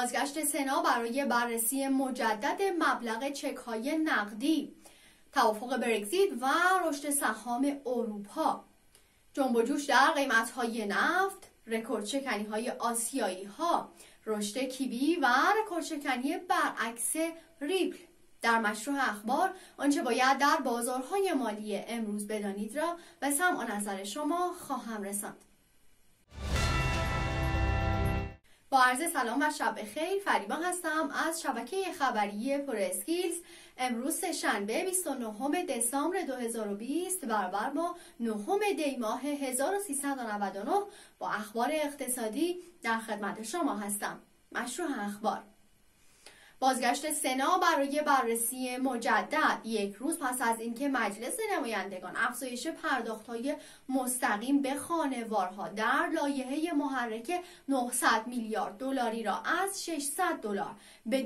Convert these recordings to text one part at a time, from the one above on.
بازگشت سنا برای بررسی مجدد مبلغ چک های نقدی توافق برگزیت و رشد سهام اروپا. جنب و جوش در قیمت های نفت رکورد شکنی های آسیایی ها رشد کیوی و رکورد شکنی برعکس ریپل. در مشروح اخبار آنچه باید در بازارهای مالی امروز بدانید را به سمع و نظر شما خواهم رساند. با عرض سلام و شب خیر فریبا هستم از شبکه خبری پرسکیلز امروز شنبه 29 دسامبر 2020 برابر با 9 دی ماه 1399 با اخبار اقتصادی در خدمت شما هستم. مشروع اخبار. بازگشت سنا برای بررسی مجدد. یک روز پس از اینکه مجلس نمایندگان افزایش پرداختهای مستقیم به خانوارها در لایحه محرک 900 میلیارد دلاری را از 600 دلار به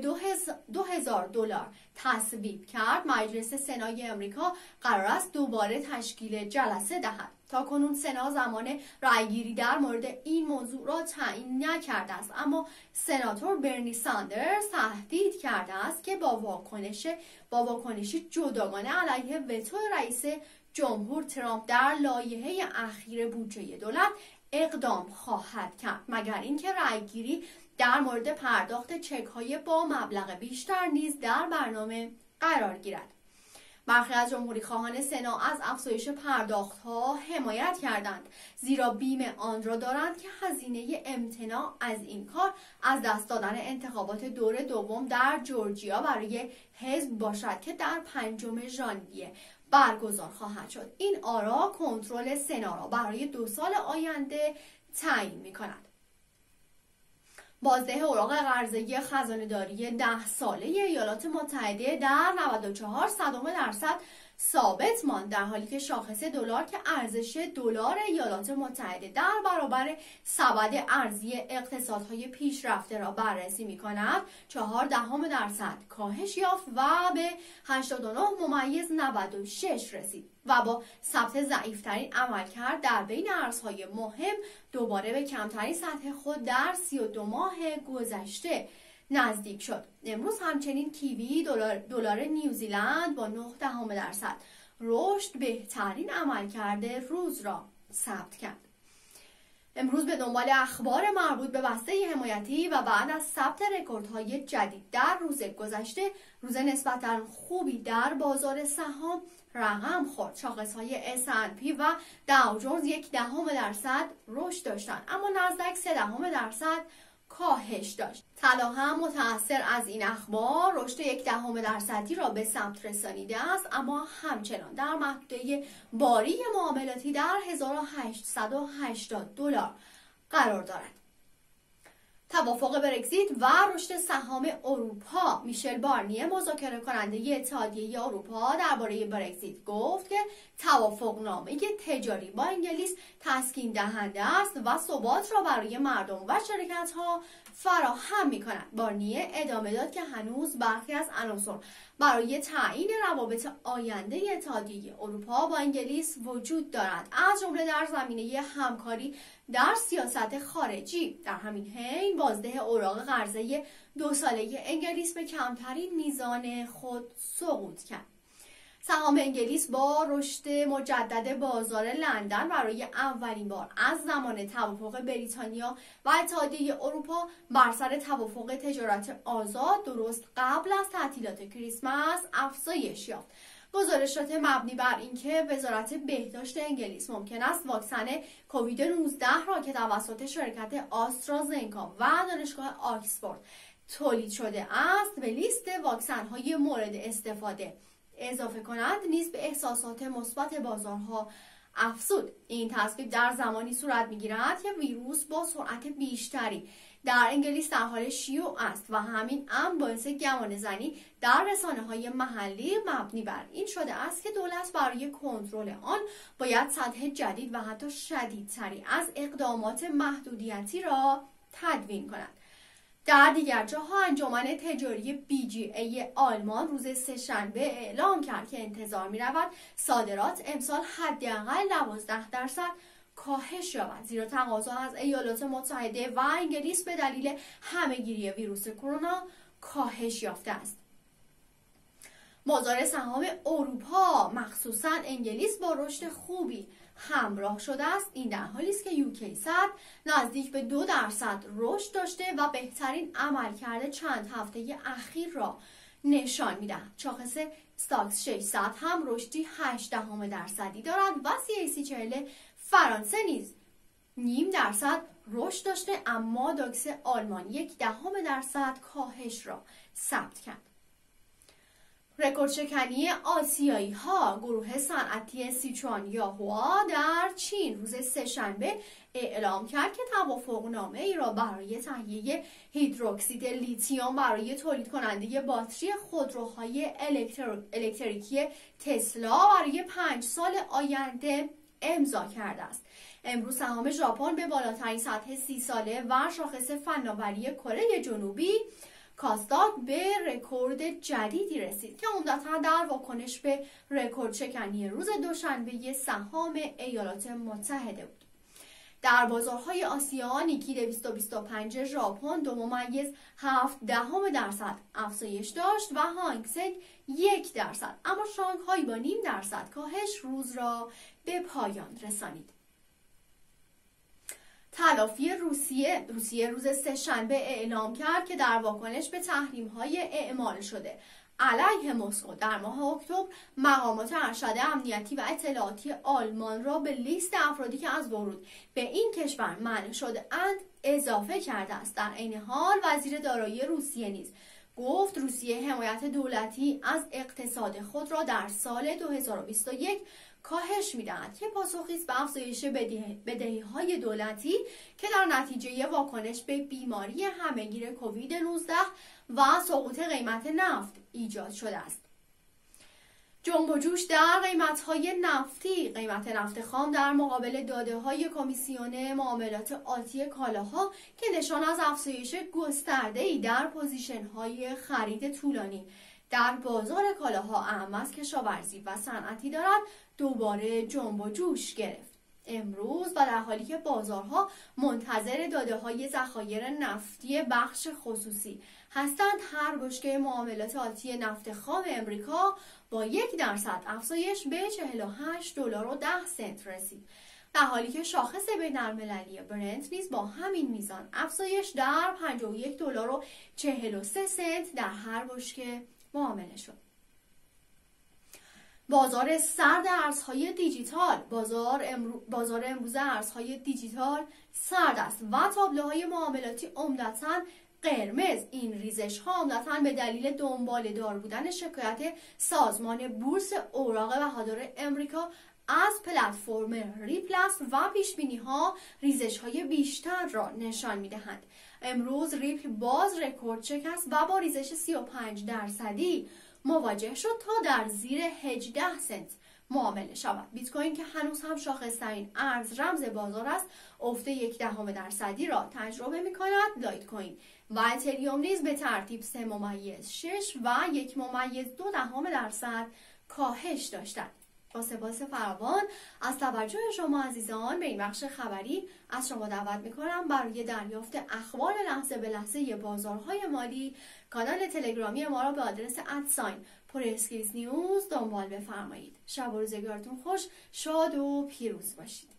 2000 دلار تصویب کرد مجلس سنای امریکا قرار است دوباره تشکیل جلسه دهد. تا کنون سنا زمان رأیگیری در مورد این موضوع را تعیین نکرده است. اما سناتور برنی ساندرز تهدید کرده است که با واکنش با واکنشی جداگانه علیه وتو رئیس جمهور ترامپ در لایحه اخیر بودجه دولت اقدام خواهد کرد. مگر اینکه رأیگیری در مورد پرداخت چک های با مبلغ بیشتر نیز در برنامه قرار گیرد. برخی از جمهوری خواهان سنا از افزایش پرداخت ها حمایت کردند. زیرا بیم آن را دارند که هزینه امتناع از این کار از دست دادن انتخابات دور دوم در جورجیا برای حزب باشد که در پنجم ژانویه برگزار خواهد شد. این آرا کنترل سنا را برای دو سال آینده تعیین می کند بازده اوراق قرضه خزانه داری ده ساله ایالات متحده در 94 صدم درصد ثابت ماند در حالی که شاخص دلار که ارزش دلار ایالات متحده در برابر سبد ارزی اقتصادهای پیشرفته را بررسی می کند چهار دهم درصد کاهش یافت و به 89 ممیز 96 رسید و با ثبت ضعیفترین عملکرد در بین ارزهای مهم دوباره به کمترین سطح خود در 32 ماه گذشته نزدیک شد. امروز همچنین کیوی دلار نیوزیلند با 9 دهم درصد رشد بهترین عملکرد روز را ثبت کرد. امروز به دنبال اخبار مربوط به بسته حمایتی و بعد از ثبت رکوردهای جدید در روز گذشته روز نسبتا خوبی در بازار سهام رقم خورد. شاخص های S&P و داو جونز یک دهم درصد رشد داشتند اما نزدک سه دهم درصد کاهش داشت. طلا هم متاثر از این اخبار رشد یک دهم درصدی را به سمت رسانیده است اما همچنان در محدوده باری معاملاتی در 1880 دلار قرار دارد. توافق برگزیت و رشد سهام اروپا میشل بارنیه مذاکره کننده اتحادیه اروپا درباره برگزیت گفت که توافق نامه تجاری با انگلیس تسکین دهنده است و ثبات را برای مردم و شرکت ها فراهم می کند. بارنیه ادامه داد که هنوز برخی از عناصر برای تعیین روابط آینده اتحادیه اروپا با انگلیس وجود دارد. از جمله در زمینه همکاری در سیاست خارجی. در همین حین بازده اوراق قرضه دو ساله انگلیس به کمترین میزان خود سقوط کرد. سهام انگلیس با رشد مجدد بازار لندن برای اولین بار از زمان توافق بریتانیا و اتحادیه اروپا بر سر توافق تجارت آزاد درست قبل از تعطیلات کریسمس افزایش یافت. گزارشات مبنی بر اینکه وزارت بهداشت انگلیس ممکن است واکسن کووید 19 را که توسط شرکت آسترازنکا و دانشگاه آکسفورد تولید شده است به لیست واکسن های مورد استفاده. اضافه کنند نیز به احساسات مثبت بازارها افزود. این تصویب در زمانی صورت می‌گیرد که ویروس با سرعت بیشتری در انگلیس در حال شیوع است و همین امر باعث گمان زنی در رسانه های محلی مبنی بر این شده است که دولت برای کنترل آن باید سطح جدید و حتی شدیدتری از اقدامات محدودیتی را تدوین کند. در دیگر جاها انجمن تجاری بی جی ای آلمان روز سهشنبه اعلام کرد که انتظار می رود صادرات امسال حداقل 12 درصد کاهش یابد زیرا تقاضا از ایالات متحده و انگلیس به دلیل همهگیری ویروس کرونا کاهش یافته است. بازار سهام اروپا مخصوصا انگلیس با رشد خوبی همراه شده است. این در حالی است که UK صد نزدیک به دو درصد رشد داشته و بهترین عملکرد چند هفته اخیر را نشان می‌دهد. شاخص ستاکس 600 هم رشدی 8 دهم درصدی دارد و CAC 40 فرانسه نیز نیم درصد رشد داشته اما داکس آلمان یک دهم درصد کاهش را ثبت کرد. رکورد شکنی آسیایی ها گروه صنعتی سیچوان یاهوا در چین روز سهشنبه اعلام کرد که توافق نامه ای را برای تهیه هیدروکسید لیتیوم برای تولید کننده باتری خودروهای الکتریکی تسلا برای پنج سال آینده امضا کرده است. امروز سهام ژاپن به بالاترین سطح سی ساله و شاخص فناوری کره جنوبی کاسداک به رکورد جدیدی رسید که عمدتا در واکنش به رکورد شکنی روز دوشنبه سهام ایالات متحده بود. در بازارهای آسیا نیکی 225 ژاپن دو ممیز 7 دهم درصد افزایش داشت و هنگ سنگ یک درصد. اما شانگهای با نیم درصد کاهش روز را به پایان رسانید. تلافی روسیه روسیه روز سهشنبه اعلام کرد که در واکنش به تحریم های اعمال شده. علیه مسکو در ماه اکتبر مقامات ارشد امنیتی و اطلاعاتی آلمان را به لیست افرادی که از ورود به این کشور منع شده اند اضافه کرده است. در عین حال وزیر دارایی روسیه نیز گفت روسیه حمایت دولتی از اقتصاد خود را در سال 2021 کاهش می‌دهد که پاسخی است به افزایش بدهی های دولتی که در نتیجه واکنش به بیماری همه‌گیر کووید 19 و سقوط قیمت نفت ایجاد شده است. جنب و جوش در قیمت های نفتی قیمت نفت خام در مقابل داده های کمیسیون معاملات آتی کالاها که نشان از افزایش گسترده ای در position های خرید طولانی. در بازار کالاها اهم از کشاورزی و صنعتی دارد دوباره جنب و جوش گرفت. امروز و در حالی که بازارها منتظر داده های ذخایر نفتی بخش خصوصی هستند هر بشکه معاملات آتی نفت خام امریکا با یک درصد افزایش به 48 دلار و 10 سنت رسید. در حالی که شاخص بین المللی برنت نیز با همین میزان افزایش در 51 دلار و 43 سنت در هر بشکه معامله شد. بازار سرد ارزهای دیجیتال بازار, امرو... بازار امروز ارزهای دیجیتال سرد است و تابلوهای معاملاتی عمدتا قرمز. این ریزش ها عمدتا به دلیل دنبال دار بودن شکایت سازمان بورس اوراق بهادار امریکا از پلتفرم ریپل و پیش بینی ها ریزش های بیشتر را نشان می دهند. امروز ریپل باز رکورد شکست و با ریزش 35 درصدی مواجه شد تا در زیر 18 سنت. معامله شود. بیت کوین که هنوز هم شاخصترین ارز رمز بازار است افت یک دهم درصدی را تجربه می کند لایت کوین. و اتریوم نیز به ترتیب 3 ممیز 6 و یک ممیز دو دهم درصد کاهش داشتند. با سپاس فراوان. از توجه شما عزیزان به این بخش خبری از شما دعوت می‌کنم برای دریافت اخبار لحظه به لحظه بازارهای مالی کانال تلگرامی ما را به آدرس ادساین پر نیوز دنبال بفرمایید. شب و روزگارتون خوش شاد و پیروز باشید.